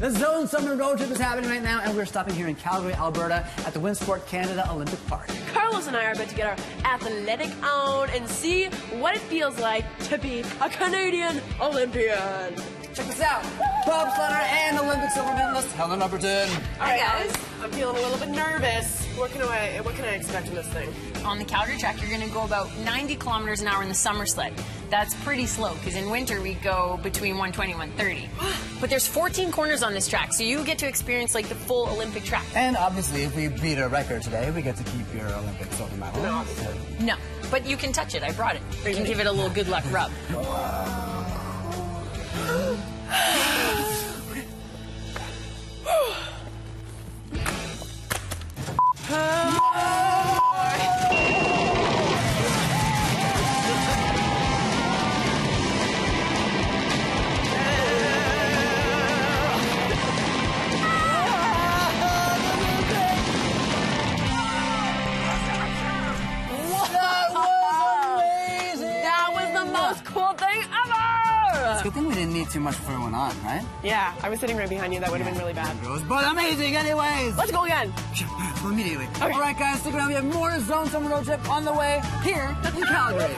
The Zone Summer Road Trip is happening right now, and we're stopping here in Calgary, Alberta at the Winsport Canada Olympic Park. Carlos and I are about to get our athletic on and see what it feels like to be a Canadian Olympian. Check this out. Bob Bobsledder and Olympic silver medalist Helen Upperton. All right, guys. I'm feeling a little bit nervous. What can I what can I expect in this thing? On the Calgary track, you're going to go about 90 kilometers an hour in the summer sled. That's pretty slow because in winter we go between 120 and 130. but there's 14 corners on this track, so you get to experience like the full Olympic track. And obviously, if we beat a record today, we get to keep your Olympic silver medal. No. No, but you can touch it. I brought it. You can give it a little good luck rub. Thing ever! Good thing we didn't need too much before we went on, right? Yeah, I was sitting right behind you. That would have been really bad. Was but amazing anyways. Let's go again. Immediately. All right, guys, stick around. We have more Zone Summer Road Trip on the way here in Calgary.